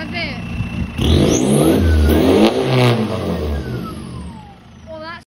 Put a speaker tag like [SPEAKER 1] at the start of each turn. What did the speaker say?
[SPEAKER 1] That's it.